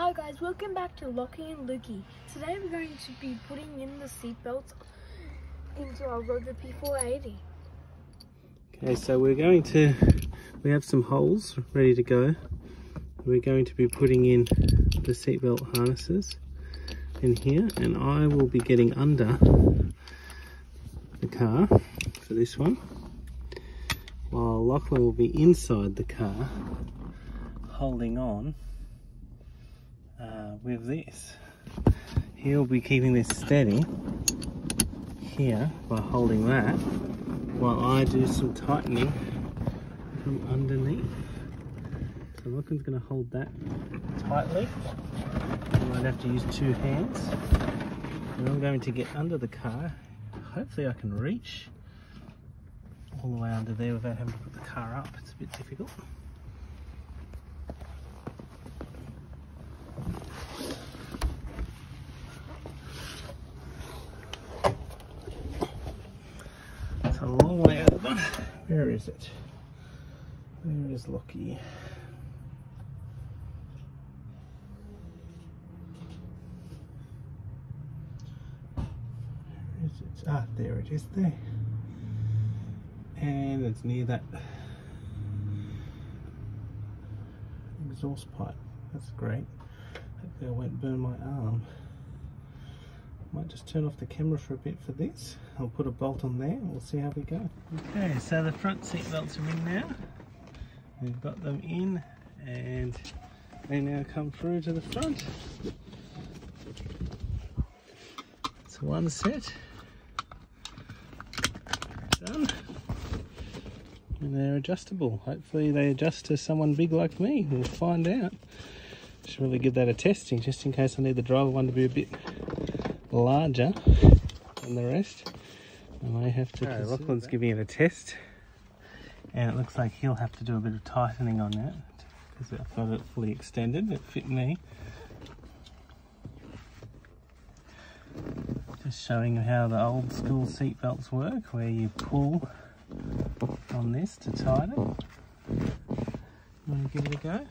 Hi guys, welcome back to Lachie and Lukey. Today we're going to be putting in the seatbelts into our Rover P4 80. Okay, so we're going to, we have some holes ready to go. We're going to be putting in the seatbelt harnesses in here and I will be getting under the car for this one while Lachlan will be inside the car holding on with this. He'll be keeping this steady here by holding that while I do some tightening from underneath. So Lachlan's going to hold that tightly. I might have to use two hands. And I'm going to get under the car. Hopefully I can reach all the way under there without having to put the car up. It's a bit difficult. Long way over. Where is it? Where is Lachie? Where is it? Ah, there it is there. And it's near that exhaust pipe. That's great. Hopefully I won't burn my arm. Might just turn off the camera for a bit for this. I'll put a bolt on there we'll see how we go. Okay, so the front seat belts are in now. We've got them in and they now come through to the front. It's one set. Done. And they're adjustable. Hopefully they adjust to someone big like me. We'll find out. Should really give that a testing just in case I need the driver one to be a bit larger than the rest. I may have to. Okay, Lachlan's that. giving it a test, and it looks like he'll have to do a bit of tightening on that because I've got it fully extended. It fit me. Just showing you how the old school seat belts work, where you pull on this to tighten. You want to give it a go?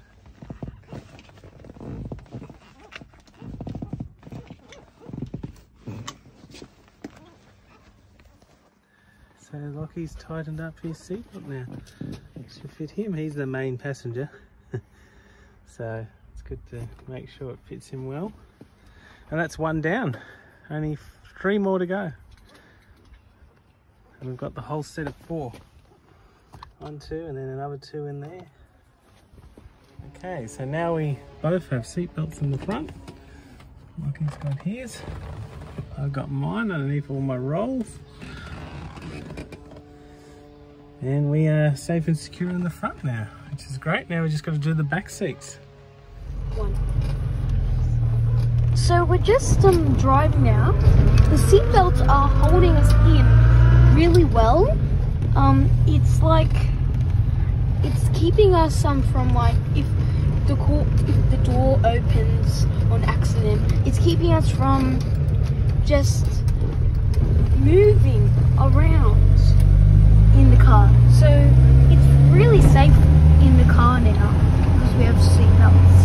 So Lachie's tightened up his seatbelt now. Should fit him, he's the main passenger. so it's good to make sure it fits him well. And that's one down, only three more to go. And we've got the whole set of four. One, two, and then another two in there. Okay, so now we both have seatbelts in the front. Lachie's got his. I've got mine underneath all my rolls. And we are safe and secure in the front now, which is great. Now we just got to do the back seats. One. So we're just um, driving now. The seatbelts are holding us in really well. Um, it's like, it's keeping us um, from like, if the, if the door opens on accident, it's keeping us from just moving around in the car. So it's really safe in the car now because we have seatbelts.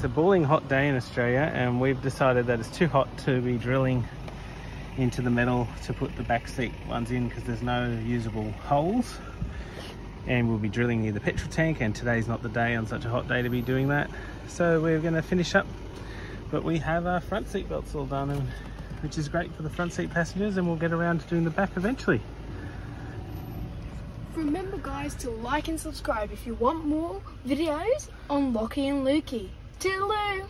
it's a boiling hot day in Australia and we've decided that it's too hot to be drilling into the metal to put the back seat ones in because there's no usable holes. And we'll be drilling near the petrol tank and today's not the day on such a hot day to be doing that. So we're going to finish up but we have our front seat belts all done and which is great for the front seat passengers and we'll get around to doing the back eventually. Remember guys to like and subscribe if you want more videos on Lachie and Lukey. Toodaloo!